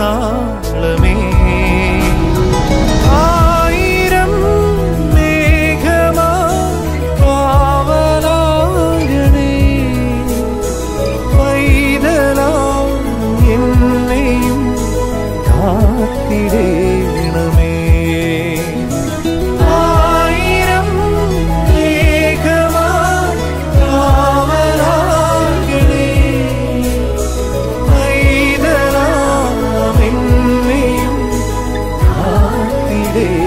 നാളമേ. ആയിരം മേഘമാവലാകണേ പൈതലാം എന്നെയും കാത്തിടേ. baby.